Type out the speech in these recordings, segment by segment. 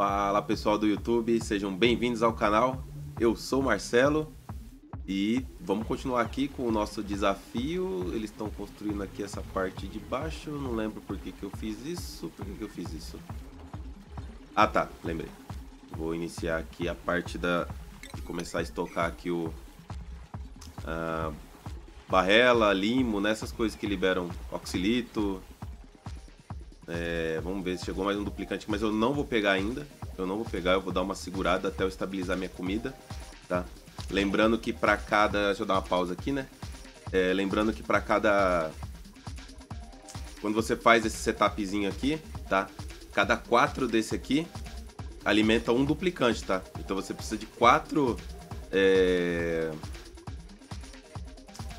Fala pessoal do YouTube, sejam bem-vindos ao canal. Eu sou o Marcelo e vamos continuar aqui com o nosso desafio. Eles estão construindo aqui essa parte de baixo. Não lembro por que, que eu fiz isso. Por que, que eu fiz isso? Ah tá, lembrei. Vou iniciar aqui a parte da. de começar a estocar aqui o. Uh, barrela, limo, nessas né? coisas que liberam oxilito, é, vamos ver se chegou mais um duplicante, mas eu não vou pegar ainda. Eu não vou pegar, eu vou dar uma segurada até eu estabilizar minha comida, tá? Lembrando que para cada... Deixa eu dar uma pausa aqui, né? É, lembrando que para cada... Quando você faz esse setupzinho aqui, tá? Cada quatro desse aqui alimenta um duplicante, tá? Então você precisa de quatro... É...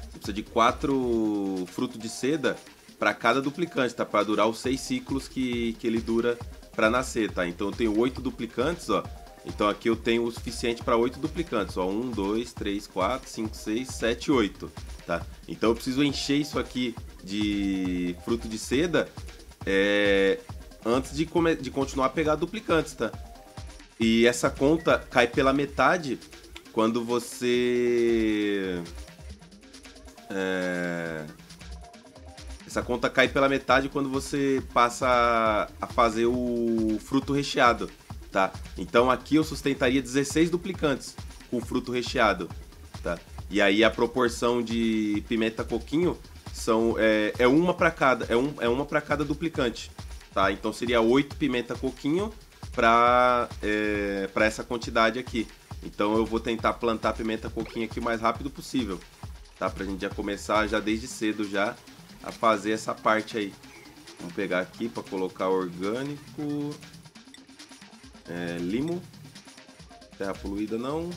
Você precisa de quatro frutos de seda para cada duplicante, tá? Para durar os seis ciclos que, que ele dura para nascer, tá? Então eu tenho oito duplicantes, ó. Então aqui eu tenho o suficiente para oito duplicantes, ó. Um, dois, três, quatro, cinco, seis, sete, oito, tá? Então eu preciso encher isso aqui de fruto de seda é, antes de, come, de continuar a pegar duplicantes, tá? E essa conta cai pela metade quando você é, essa conta cai pela metade quando você passa a fazer o fruto recheado, tá? Então aqui eu sustentaria 16 duplicantes com fruto recheado, tá? E aí a proporção de pimenta coquinho são é, é uma para cada, é, um, é uma para cada duplicante, tá? Então seria 8 pimenta coquinho para é, para essa quantidade aqui. Então eu vou tentar plantar pimenta coquinho aqui o mais rápido possível, tá? Pra gente já começar já desde cedo já a fazer essa parte aí. Vamos pegar aqui para colocar orgânico, é, limo, terra poluída não.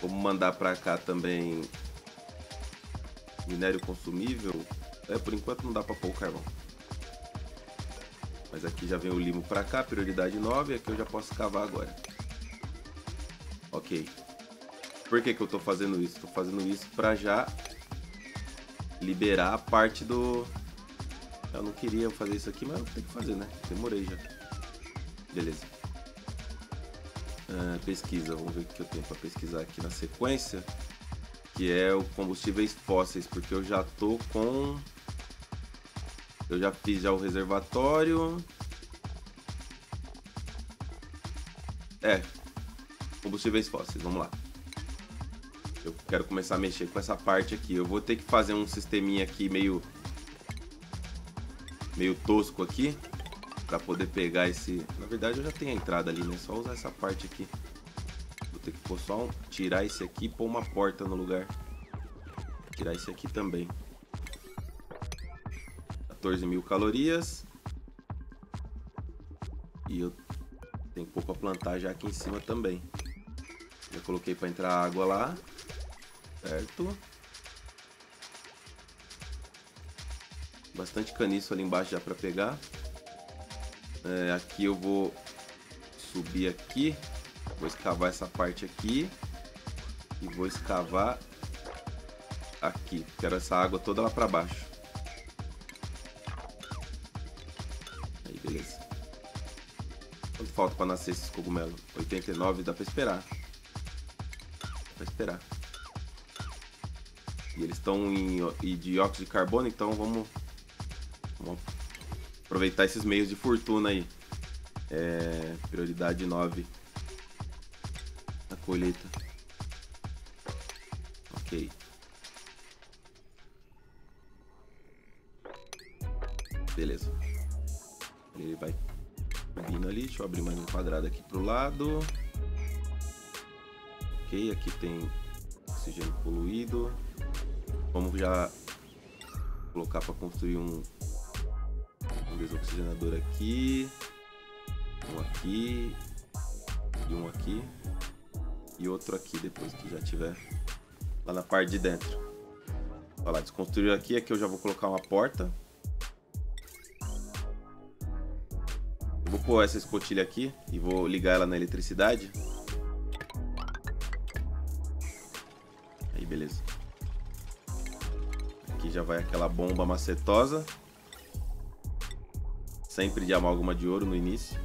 Vamos mandar para cá também minério consumível. É, por enquanto não dá para pôr o carvão. Mas aqui já vem o limo para cá, prioridade 9, aqui eu já posso cavar agora. Ok. Por que, que eu estou fazendo isso? Estou fazendo isso para já liberar a parte do... Eu não queria fazer isso aqui, mas tenho que fazer, né? Demorei já. Beleza. Uh, pesquisa, vamos ver o que eu tenho para pesquisar aqui na sequência. Que é o combustíveis fósseis, porque eu já tô com... Eu já fiz já o reservatório. É, combustíveis fósseis, vamos lá quero começar a mexer com essa parte aqui. Eu vou ter que fazer um sisteminha aqui meio meio tosco aqui para poder pegar esse. Na verdade, eu já tenho a entrada ali, né? Só usar essa parte aqui. Vou ter que pôr só um... tirar esse aqui e pôr uma porta no lugar. Tirar esse aqui também. 14 mil calorias. E eu tenho pouco para plantar já aqui em cima também. Já coloquei para entrar água lá. Certo. Bastante caniço ali embaixo já para pegar. É, aqui eu vou subir aqui. Vou escavar essa parte aqui. E vou escavar aqui. Quero essa água toda lá para baixo. Aí, beleza. Quanto falta para nascer esses cogumelos? 89, dá para esperar. Dá pra esperar. E eles estão em, em dióxido de carbono, então vamos, vamos aproveitar esses meios de fortuna aí. É, prioridade 9 na colheita. Ok. Beleza. Ele vai subindo ali. Deixa eu abrir mais um quadrado aqui pro lado. Ok, aqui tem oxigênio poluído. Vamos já colocar para construir um, um desoxigenador aqui, um aqui e um aqui e outro aqui depois que já tiver lá na parte de dentro. Olha lá, desconstruir aqui, aqui eu já vou colocar uma porta. Eu vou pôr essa escotilha aqui e vou ligar ela na eletricidade. Já vai aquela bomba macetosa. Sempre de amálgama de ouro no início.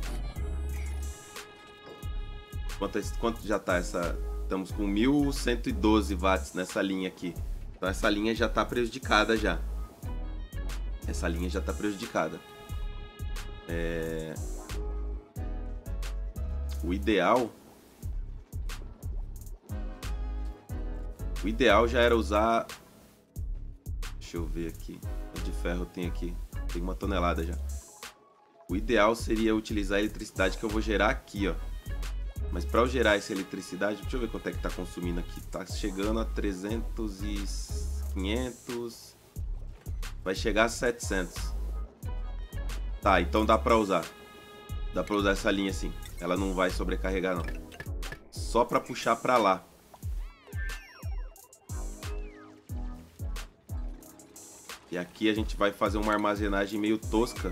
Quanto, quanto já tá essa... Estamos com 1112 watts nessa linha aqui. Então essa linha já tá prejudicada já. Essa linha já tá prejudicada. É... O ideal O ideal já era usar. Deixa eu ver aqui. de ferro tem aqui? Tem uma tonelada já. O ideal seria utilizar a eletricidade que eu vou gerar aqui, ó. Mas para eu gerar essa eletricidade, deixa eu ver quanto é que tá consumindo aqui. Tá chegando a 300 e 500. Vai chegar a 700. Tá, então dá para usar. Dá para usar essa linha assim. Ela não vai sobrecarregar não. Só para puxar para lá. E aqui a gente vai fazer uma armazenagem meio tosca.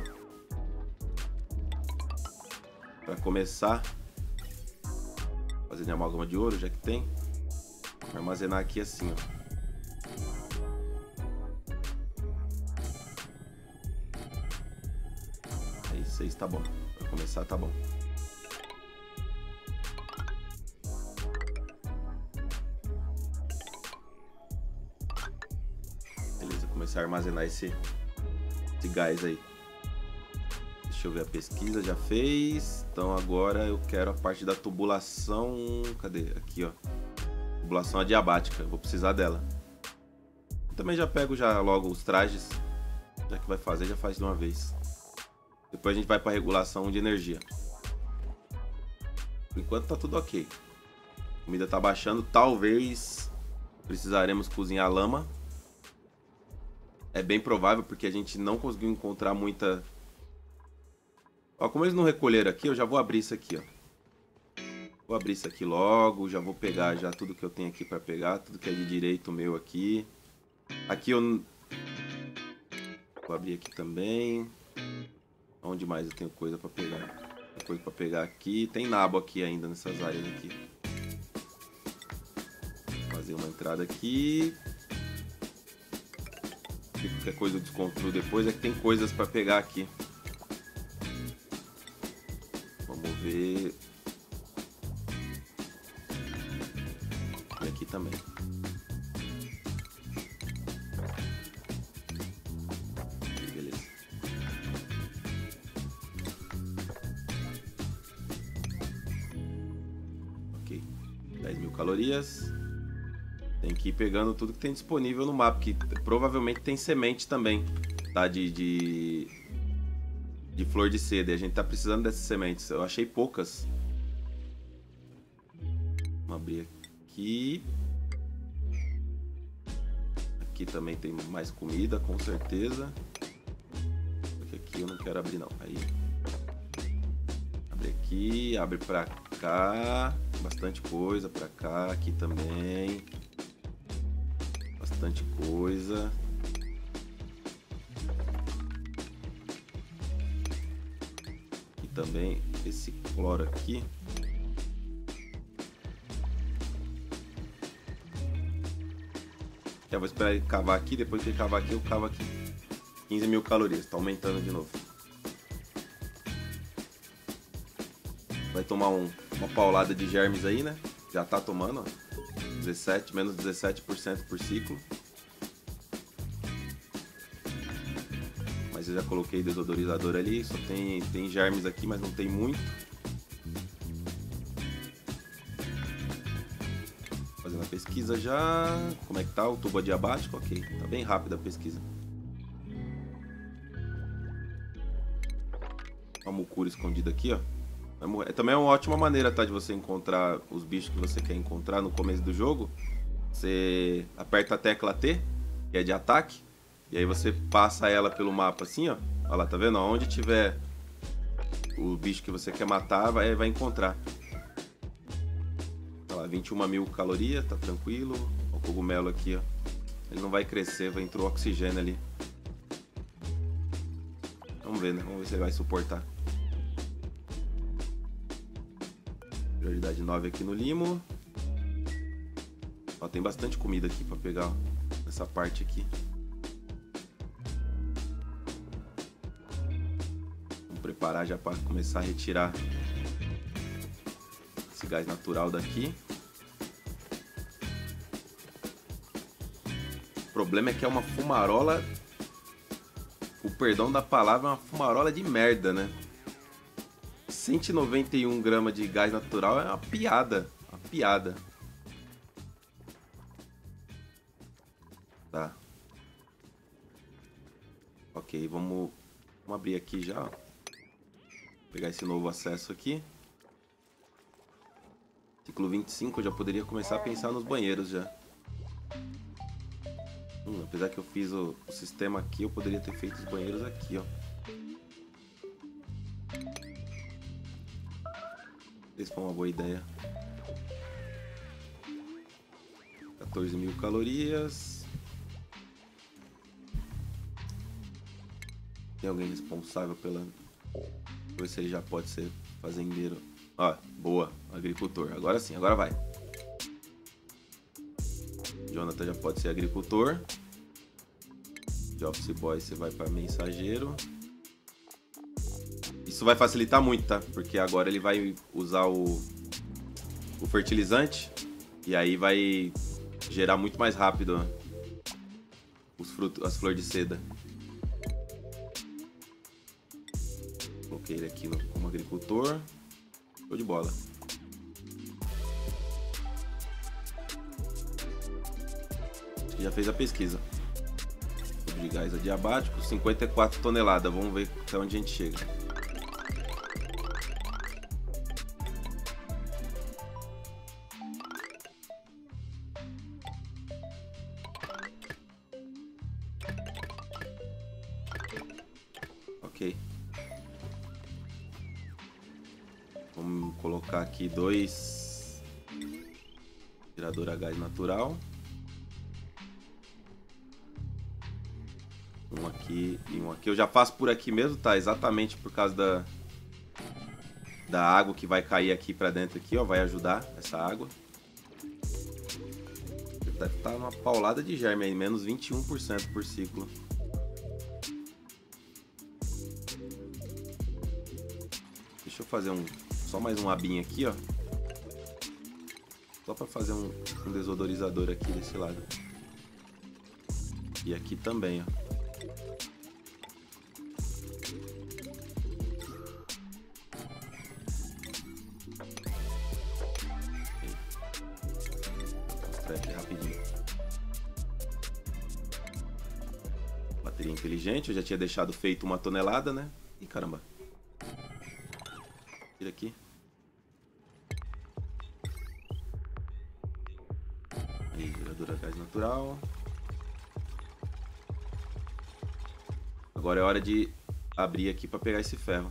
Para começar. Fazer de amálgama de ouro, já que tem. Vou armazenar aqui assim, ó. Aí, tá bom. Para começar, tá bom. A armazenar esse, esse gás aí. Deixa eu ver a pesquisa, já fez. Então agora eu quero a parte da tubulação. Cadê? Aqui, ó. Tubulação adiabática. Vou precisar dela. Também já pego já logo os trajes. Já que vai fazer, já faz de uma vez. Depois a gente vai para regulação de energia. Por enquanto tá tudo ok. A comida tá baixando. Talvez precisaremos cozinhar lama é bem provável porque a gente não conseguiu encontrar muita... Ó, como eles não recolheram aqui, eu já vou abrir isso aqui, ó. Vou abrir isso aqui logo, já vou pegar já tudo que eu tenho aqui para pegar, tudo que é de direito meu aqui. Aqui eu... Vou abrir aqui também. Onde mais eu tenho coisa para pegar? Tem coisa para pegar aqui. Tem nabo aqui ainda nessas áreas aqui. Fazer uma entrada aqui qualquer coisa eu desconstruo depois, é que tem coisas para pegar aqui. Vamos ver. E aqui também. Beleza. Ok. 10 mil calorias. Ir pegando tudo que tem disponível no mapa, que provavelmente tem semente também, tá? De, de, de flor de seda. E a gente tá precisando dessas sementes. Eu achei poucas. Vamos abrir aqui. Aqui também tem mais comida, com certeza. Porque aqui eu não quero abrir não. Aí. Abre aqui, abre pra cá. Bastante coisa pra cá, aqui também bastante coisa. E também esse cloro aqui. Já vou esperar ele cavar aqui, depois que ele cavar aqui, eu cavo aqui. 15 mil calorias, tá aumentando de novo. Vai tomar um, uma paulada de germes aí, né? Já tá tomando, ó. 17, menos 17% por ciclo. Mas eu já coloquei desodorizador ali, só tem, tem germes aqui, mas não tem muito. Fazendo a pesquisa já. Como é que tá o tubo adiabático? Ok, tá bem rápida a pesquisa. O mucura escondido aqui, ó. É também é uma ótima maneira, tá? De você encontrar os bichos que você quer encontrar no começo do jogo. Você aperta a tecla T, que é de ataque. E aí você passa ela pelo mapa assim, ó. Olha lá, tá vendo? Onde tiver o bicho que você quer matar, vai, vai encontrar. Olha lá, 21 mil calorias, tá tranquilo. O cogumelo aqui, ó. Ele não vai crescer, vai entrar oxigênio ali. Vamos ver, né? Vamos ver se ele vai suportar. Prioridade 9 aqui no limo. Ó, tem bastante comida aqui para pegar ó, nessa parte aqui. Vamos preparar já para começar a retirar esse gás natural daqui. O problema é que é uma fumarola. O perdão da palavra é uma fumarola de merda, né? 191 gramas de gás natural é uma piada. Uma piada. Tá. Ok, vamos, vamos abrir aqui já. Pegar esse novo acesso aqui. Ciclo 25, eu já poderia começar a pensar nos banheiros já. Hum, apesar que eu fiz o, o sistema aqui, eu poderia ter feito os banheiros aqui, ó. Esse foi uma boa ideia. 14 mil calorias. Tem alguém responsável pela. Ver se ele já pode ser fazendeiro. Ó, boa, agricultor. Agora sim, agora vai. Jonathan já pode ser agricultor. De Office Boy você vai para mensageiro. Isso vai facilitar muito, tá? Porque agora ele vai usar o, o fertilizante e aí vai gerar muito mais rápido os frutos, as flores de seda. Coloquei ele aqui como agricultor. Show de bola. Já fez a pesquisa. de gás adiabático, 54 toneladas. Vamos ver até onde a gente chega. Dois tirador a gás natural. Um aqui e um aqui. Eu já faço por aqui mesmo, tá? Exatamente por causa da da água que vai cair aqui para dentro aqui, ó, vai ajudar essa água. Deve estar tá numa paulada de germe aí, menos 21% por ciclo. Deixa eu fazer um só mais um abinho aqui, ó. Só para fazer um, um desodorizador aqui desse lado. E aqui também, ó. Inteligente, eu já tinha deixado feito uma tonelada, né? E caramba. Aqui. natural. Agora é hora de abrir aqui para pegar esse ferro.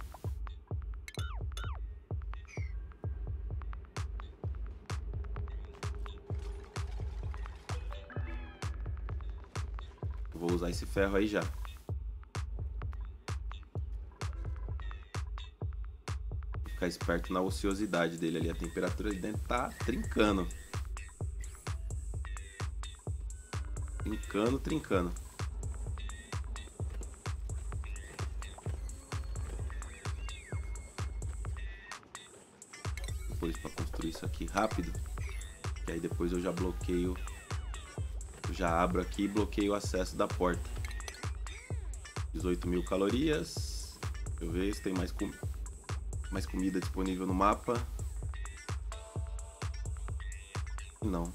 Vou usar esse ferro aí já. Ficar esperto na ociosidade dele ali. A temperatura ali dentro tá trincando. Trincando, trincando. Depois para construir isso aqui rápido. Que aí depois eu já bloqueio. Eu já abro aqui e bloqueio o acesso da porta. 18 mil calorias. Deixa eu ver se tem mais, com... mais comida disponível no mapa. Não.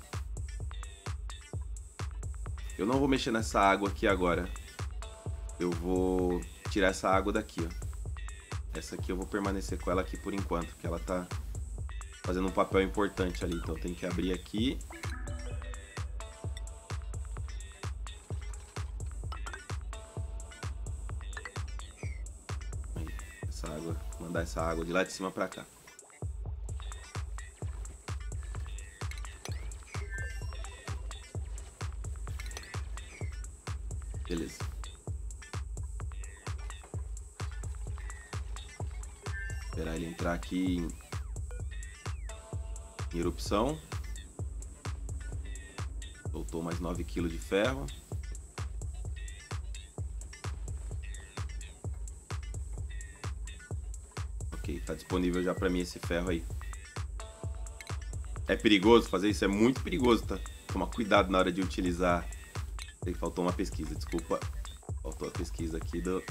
Eu não vou mexer nessa água aqui agora. Eu vou tirar essa água daqui, ó. Essa aqui eu vou permanecer com ela aqui por enquanto, porque ela tá fazendo um papel importante ali. Então tem que abrir aqui. Essa água de lá de cima pra cá. Beleza. Esperar ele entrar aqui em, em erupção. Soltou mais 9 kg de ferro. Tá disponível já para mim esse ferro aí. É perigoso fazer isso? É muito perigoso, tá? Toma cuidado na hora de utilizar. Faltou uma pesquisa, desculpa. Faltou a pesquisa aqui do,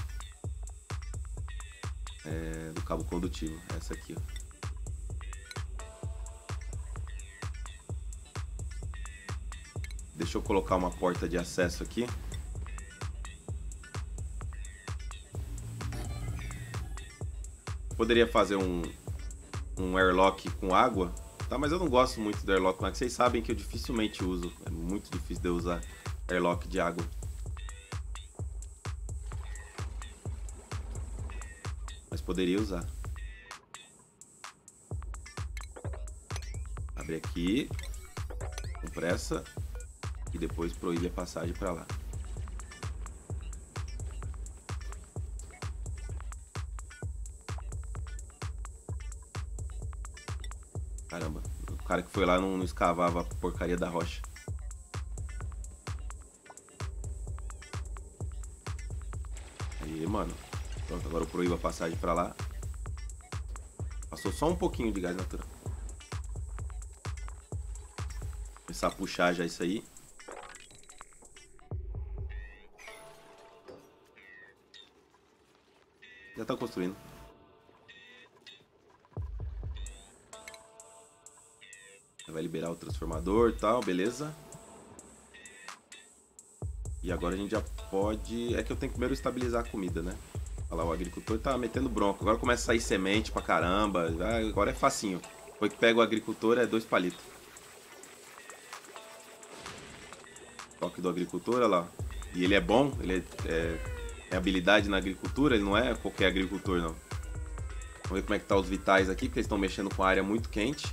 é, do cabo condutivo. Essa aqui, ó. Deixa eu colocar uma porta de acesso aqui. Poderia fazer um, um airlock com água, tá? Mas eu não gosto muito do airlock com água. Vocês sabem que eu dificilmente uso. É muito difícil de eu usar airlock de água. Mas poderia usar. Abre aqui. Compressa. E depois proíbe a passagem para lá. Caramba, o cara que foi lá não, não escavava a porcaria da rocha. Aí, mano. Pronto, agora eu proíbo a passagem pra lá. Passou só um pouquinho de gás natural. Começar a puxar já isso aí. Já tá construindo. Liberar o transformador e tal, beleza. E agora a gente já pode... É que eu tenho que primeiro estabilizar a comida, né? Olha lá, o agricultor tá metendo bronco. Agora começa a sair semente pra caramba. Agora é facinho. Foi que pega o agricultor, é dois palitos. Toque do agricultor, olha lá. E ele é bom, ele é, é é habilidade na agricultura, ele não é qualquer agricultor, não. Vamos ver como é que tá os vitais aqui, porque eles estão mexendo com a área muito quente.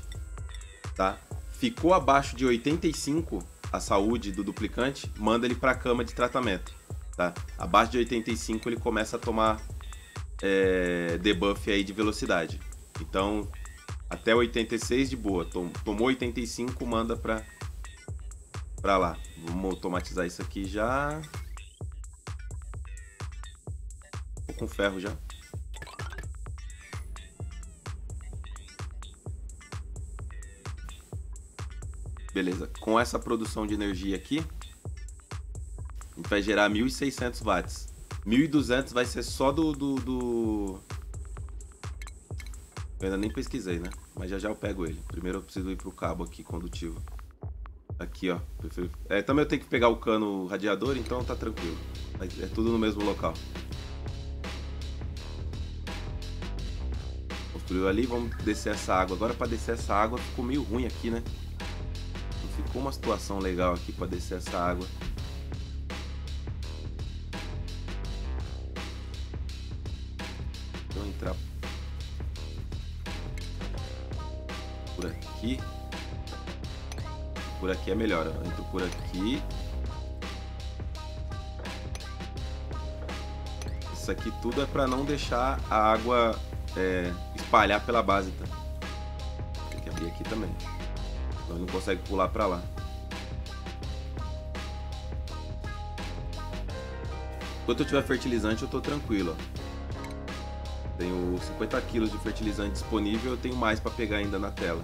Tá? Ficou abaixo de 85 a saúde do duplicante, manda ele para a cama de tratamento. Tá? Abaixo de 85 ele começa a tomar é, debuff aí de velocidade. Então, até 86 de boa. Tomou 85, manda para para lá. Vamos automatizar isso aqui já. com ferro já. Beleza, com essa produção de energia aqui, a gente vai gerar 1.600 watts. 1.200 vai ser só do, do, do... Eu ainda nem pesquisei, né? Mas já já eu pego ele. Primeiro eu preciso ir pro cabo aqui, condutivo. Aqui, ó. É, também eu tenho que pegar o cano radiador, então tá tranquilo. É tudo no mesmo local. construiu ali, vamos descer essa água. Agora para descer essa água ficou meio ruim aqui, né? Ficou uma situação legal aqui para descer essa água. Então entrar por aqui. Por aqui é melhor, eu entro por aqui. Isso aqui tudo é para não deixar a água é, espalhar pela base, tá? Tem que abrir aqui também. Então ele não consegue pular pra lá. Enquanto eu tiver fertilizante, eu tô tranquilo. Tenho 50 kg de fertilizante disponível, eu tenho mais para pegar ainda na tela.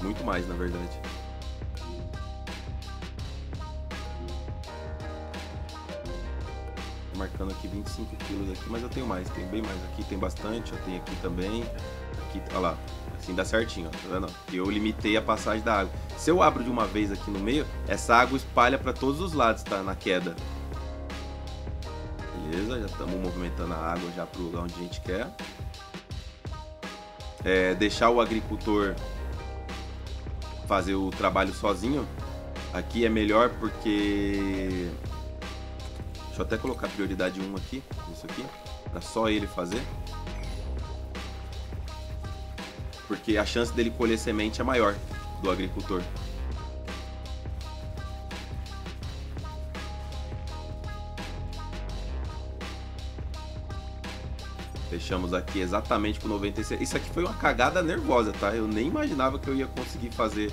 Muito mais, na verdade. marcando aqui 25 quilos aqui, mas eu tenho mais, tenho bem mais aqui, tem bastante, eu tenho aqui também, aqui, olha lá, assim dá certinho, ó, tá vendo? Eu limitei a passagem da água. Se eu abro de uma vez aqui no meio, essa água espalha para todos os lados, tá? Na queda. Beleza, já estamos movimentando a água já para o lugar onde a gente quer. É, deixar o agricultor fazer o trabalho sozinho aqui é melhor porque Deixa eu até colocar prioridade 1 aqui, isso aqui, para só ele fazer. Porque a chance dele colher semente é maior do agricultor. Fechamos aqui exatamente com 96. Isso aqui foi uma cagada nervosa, tá? Eu nem imaginava que eu ia conseguir fazer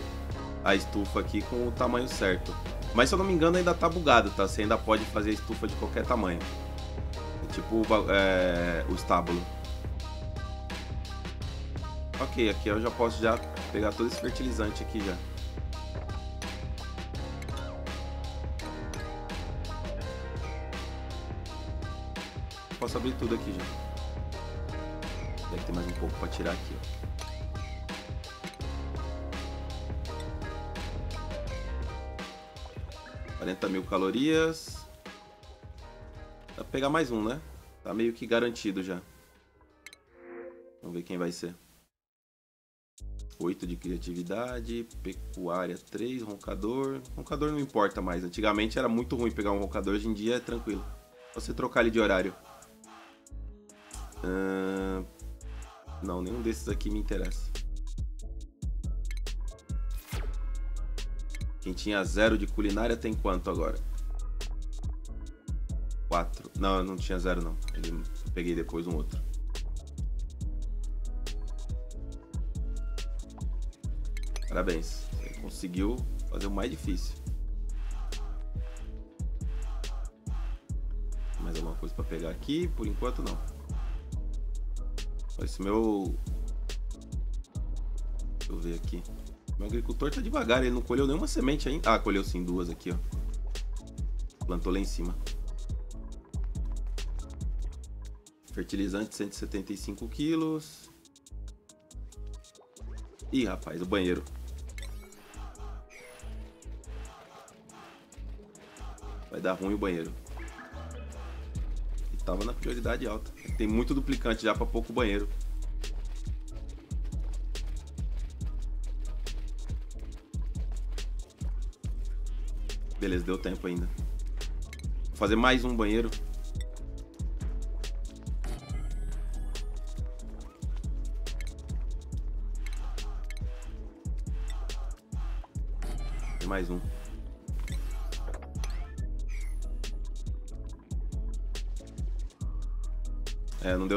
a estufa aqui com o tamanho certo. Mas se eu não me engano ainda tá bugado, tá? Você ainda pode fazer estufa de qualquer tamanho. Tipo é, o estábulo. Ok, aqui eu já posso já pegar todo esse fertilizante aqui já. Posso abrir tudo aqui já. Deve ter mais um pouco para tirar aqui, ó. Quarenta mil calorias. Dá pra pegar mais um, né? Tá meio que garantido já. Vamos ver quem vai ser. 8 de criatividade, pecuária 3, roncador. Roncador não importa mais. Antigamente era muito ruim pegar um roncador, hoje em dia é tranquilo. Você trocar ele de horário. Uh... Não, nenhum desses aqui me interessa. Quem tinha zero de culinária tem quanto agora? 4. Não, não tinha zero não. Ele... Peguei depois um outro. Parabéns. Você conseguiu fazer o mais difícil. Mais alguma coisa para pegar aqui? Por enquanto não. Esse meu. Deixa eu ver aqui. Meu agricultor tá devagar, ele não colheu nenhuma semente ainda. Ah, colheu sim duas aqui, ó. Plantou lá em cima. Fertilizante 175 quilos. Ih, rapaz, o banheiro. Vai dar ruim o banheiro. E tava na prioridade alta. Tem muito duplicante já para pouco banheiro. Beleza, deu tempo ainda. Vou fazer mais um banheiro.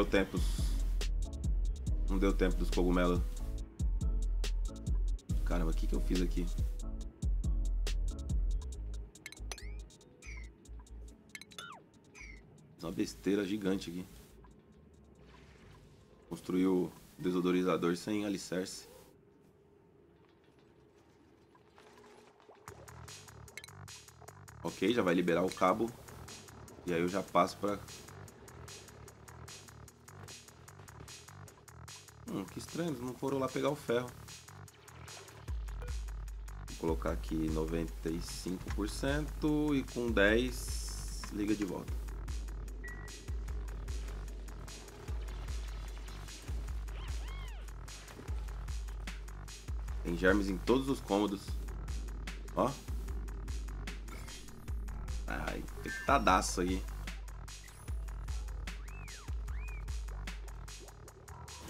Tempo. Não deu tempo dos cogumelos. Caramba, o que, que eu fiz aqui? Uma besteira gigante aqui. Construiu desodorizador sem alicerce. Ok, já vai liberar o cabo. E aí eu já passo para Hum, que estranho, eles não foram lá pegar o ferro. Vou colocar aqui 95% e com 10 liga de volta. Tem germes em todos os cômodos. Ó. Ai, tadaço aí.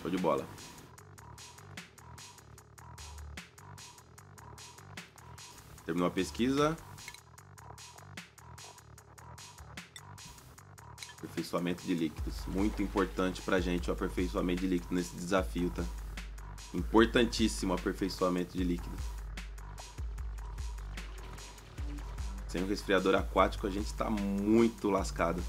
Show de bola. Terminou a pesquisa. Aperfeiçoamento de líquidos. Muito importante pra gente o aperfeiçoamento de líquido nesse desafio, tá? Importantíssimo o aperfeiçoamento de líquido. Sem o resfriador aquático a gente tá muito lascado.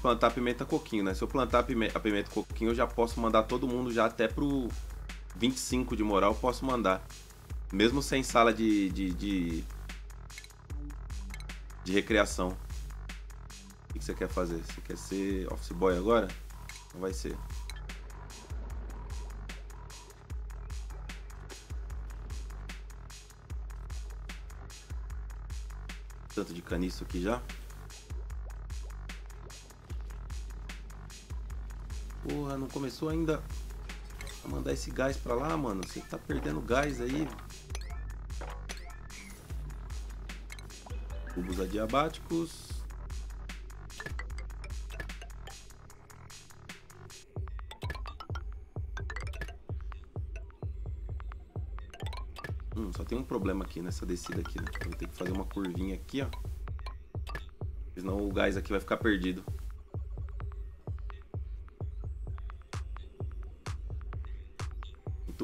Plantar pimenta coquinho, né? Se eu plantar pimenta, a pimenta coquinho, eu já posso mandar todo mundo já até pro 25 de moral, eu posso mandar. Mesmo sem sala de, de, de, de recreação. O que você quer fazer? Você quer ser office boy agora? Não vai ser. tanto de caniço aqui já. Porra, não começou ainda a mandar esse gás pra lá, mano. Você tá perdendo gás aí. Cubos adiabáticos. Hum, só tem um problema aqui nessa descida aqui, né? Vou ter que fazer uma curvinha aqui, ó. Senão o gás aqui vai ficar perdido.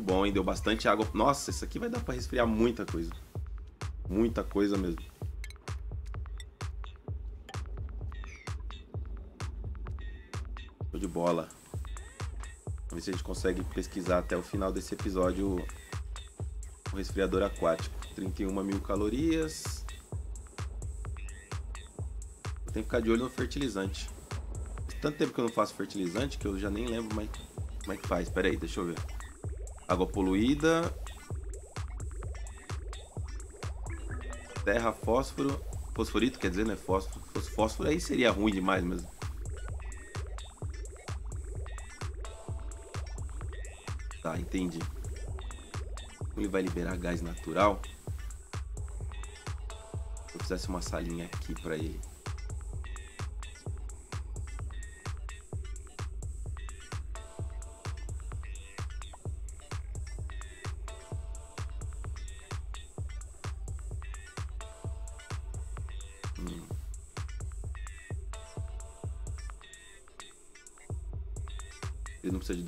Bom, hein? Deu bastante água. Nossa, isso aqui vai dar pra resfriar muita coisa. Muita coisa mesmo. Show de bola. Vamos ver se a gente consegue pesquisar até o final desse episódio o resfriador aquático. 31 mil calorias. Tenho que ficar de olho no fertilizante. Tanto tempo que eu não faço fertilizante que eu já nem lembro mais como é que faz. Pera aí, deixa eu ver. Água poluída. Terra, fósforo. Fosforito, quer dizer, né? Fósforo. Fósforo aí seria ruim demais mesmo. Tá, entendi. Ele vai liberar gás natural. Se eu fizesse uma salinha aqui para ele.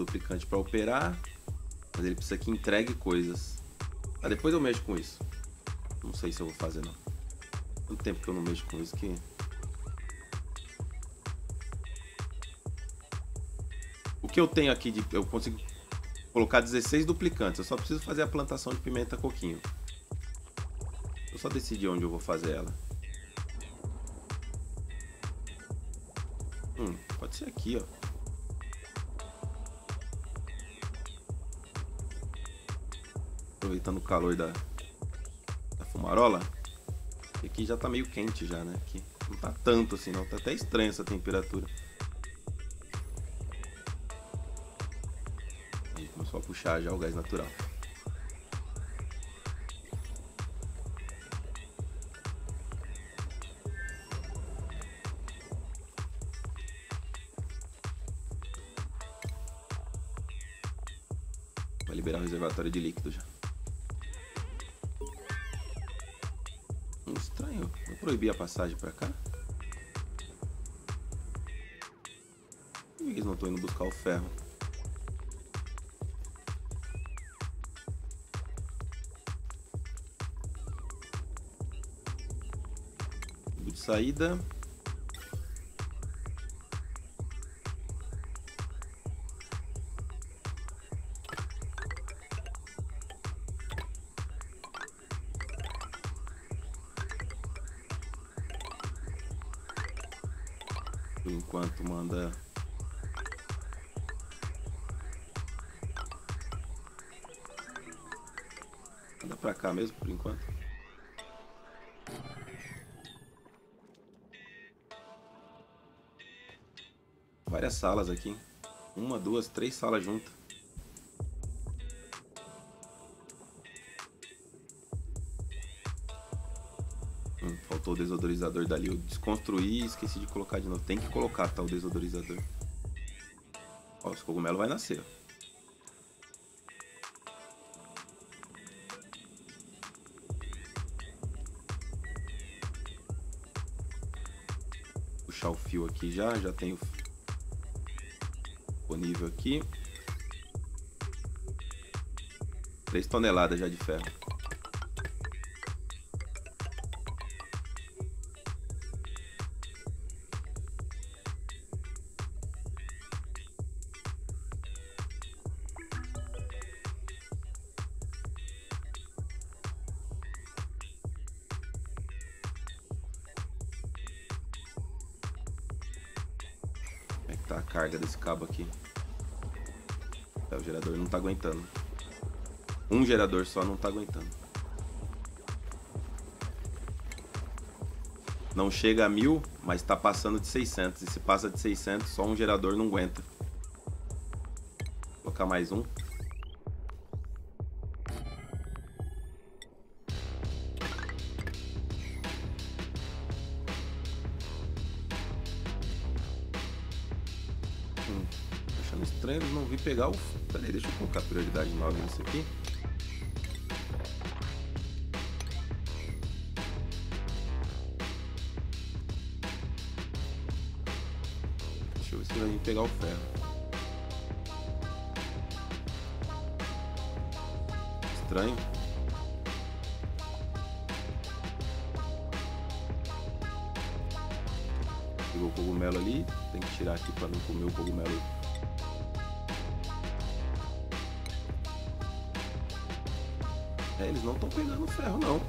Duplicante para operar. Mas ele precisa que entregue coisas. Ah, depois eu mexo com isso. Não sei se eu vou fazer não. Quanto tempo que eu não mexo com isso que. O que eu tenho aqui de. Eu consigo colocar 16 duplicantes. Eu só preciso fazer a plantação de pimenta coquinho. Eu só decidi onde eu vou fazer ela. Hum, pode ser aqui, ó. Aproveitando o calor da, da fumarola. E aqui já tá meio quente já, né? Aqui não tá tanto assim não, tá até estranha essa temperatura. Aí começou a puxar já o gás natural. Vai liberar o reservatório de líquido proibir a passagem para cá? Por que eles não estão indo buscar o ferro? de saída. Por enquanto manda. Manda pra cá mesmo por enquanto. Várias salas aqui uma duas três salas juntas desodorizador dali. Eu desconstruí e esqueci de colocar de novo. Tem que colocar, tá? O desodorizador. Ó, esse cogumelo vai nascer. Puxar o fio aqui já, já tenho disponível aqui. 3 toneladas já de ferro. A carga desse cabo aqui. É, o gerador não tá aguentando. Um gerador só não tá aguentando. Não chega a mil, mas tá passando de 600. E se passa de 600, só um gerador não aguenta. Vou colocar mais um. pegar o... Peraí, deixa eu colocar prioridade 9 nisso aqui. Deixa eu ver se vai me pegar o ferro. Estranho. Pegou o cogumelo ali, tem que tirar aqui para não comer o cogumelo eles não estão pegando ferro não.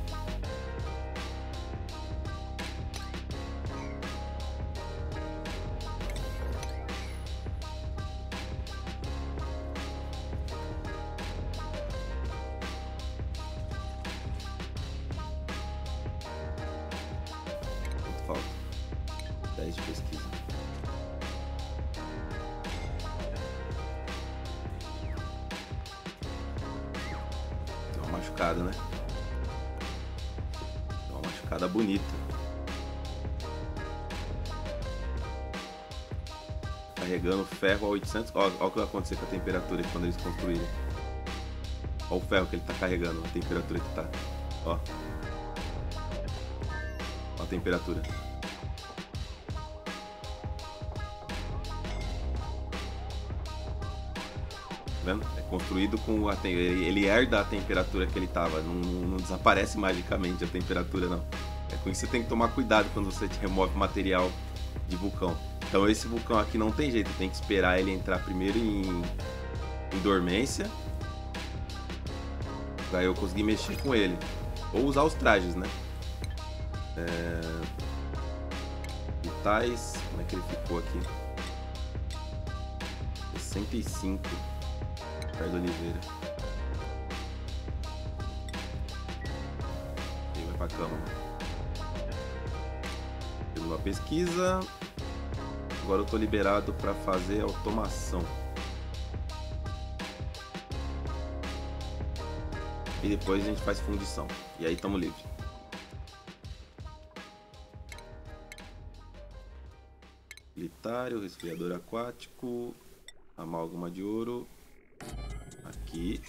800... Olha o que vai acontecer com a temperatura quando eles construírem. Olha o ferro que ele está carregando, a temperatura que está. Ó. Olha a temperatura. vendo? É construído com a ele, herda a temperatura que ele estava, não, não, desaparece magicamente a temperatura não. É com isso que você tem que tomar cuidado quando você remove material de vulcão. Então esse vulcão aqui não tem jeito, tem que esperar ele entrar primeiro em, em dormência para eu conseguir mexer com ele ou usar os trajes, né? É... Vitais, como é que ele ficou aqui? 65 Ricardo Oliveira. E vai pra cama. Uma pesquisa. Agora eu tô liberado para fazer automação. E depois a gente faz fundição. E aí tamo livre. Litário, resfriador aquático, amálgama de ouro, aqui.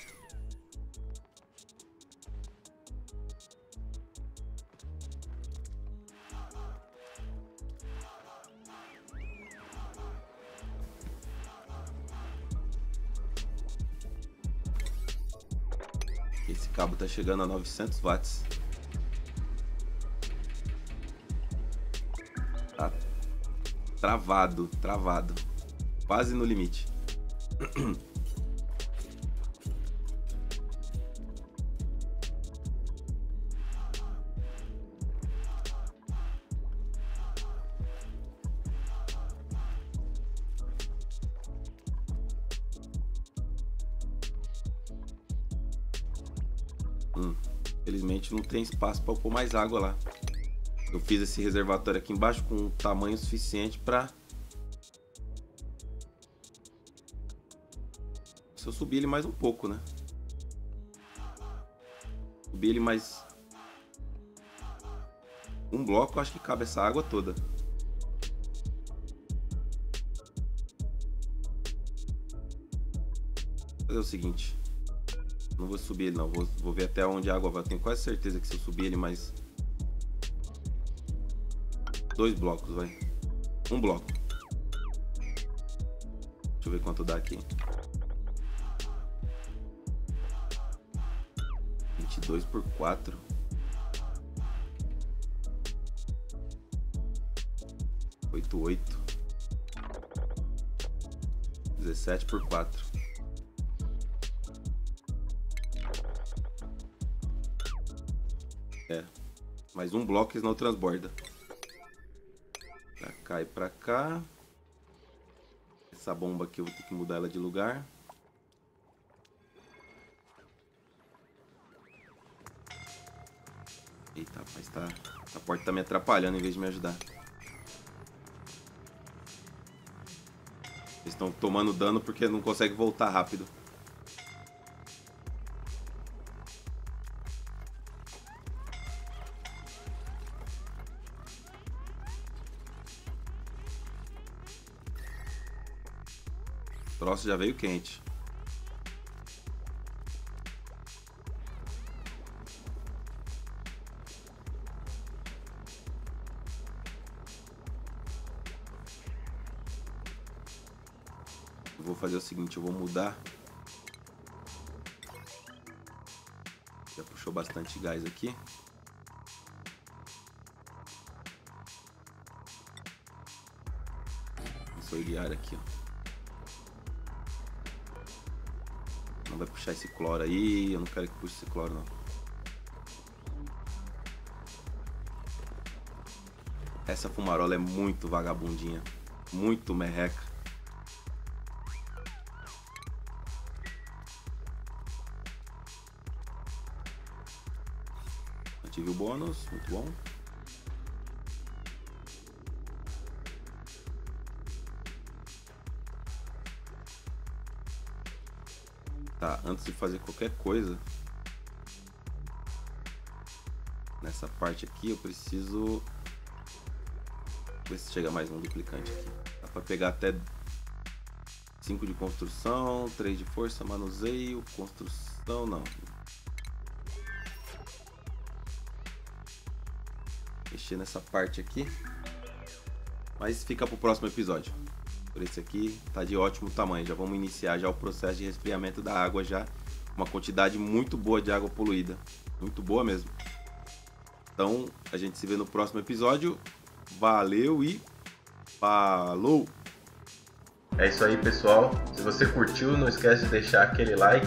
Esse cabo tá chegando a 900 watts. Tá travado, travado. Quase no limite. tem espaço para pôr mais água lá. Eu fiz esse reservatório aqui embaixo com um tamanho suficiente para se eu subir ele mais um pouco, né? Subir ele mais um bloco, acho que cabe essa água toda. Vou fazer o seguinte. Não vou subir ele não, vou, vou ver até onde a água vai. Tenho quase certeza que se eu subir ele mais... Dois blocos, vai. Um bloco. Deixa eu ver quanto dá aqui. 22 por 4. Oito, oito. Dezessete por quatro. É. Mais um bloco e não transborda. Pra cá e pra cá. Essa bomba aqui eu vou ter que mudar ela de lugar. Eita, rapaz, tá... A porta tá me atrapalhando em vez de me ajudar. Eles estão tomando dano porque não consegue voltar rápido. Troço já veio quente. Vou fazer o seguinte, eu vou mudar. Já puxou bastante gás aqui. sensor de ar aqui, ó. Vai puxar esse cloro aí, eu não quero que puxe esse cloro não. Essa fumarola é muito vagabundinha, muito merreca. Ative o bônus, muito bom. Antes de fazer qualquer coisa nessa parte aqui, eu preciso ver se chega mais um duplicante aqui. Dá pra pegar até 5 de construção, 3 de força, manuseio, construção, não. Mexer nessa parte aqui. Mas fica pro próximo episódio. Por esse aqui tá de ótimo tamanho. Já vamos iniciar já o processo de resfriamento da água já. Uma quantidade muito boa de água poluída. Muito boa mesmo. Então, a gente se vê no próximo episódio. Valeu e falou! É isso aí, pessoal. Se você curtiu, não esquece de deixar aquele like.